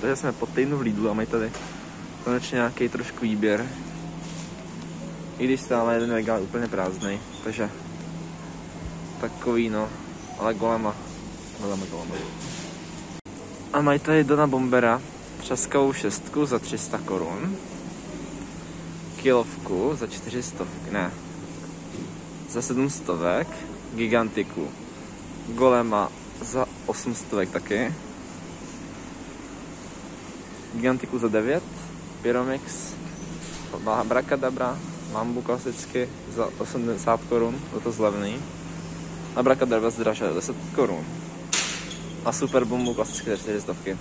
Takže jsme po týdnu v Lidlu a mají tady konečně nějaký trošku výběr. I když stále jeden regál je úplně prázdný, takže takový no, ale golema, golema, golema. A mají tady Dona Bombera, třaskavou šestku za 300 korun, kilovku za 400, ne, za 700, gigantiku, golema za 800 taky, gigantiku za 9, Pyromix, Brakadabra, Mambu klasicky za 80 korun, to to zlevný. A Brakadabra zdražuje 10 korun. A Super Bombu klasicky za 400.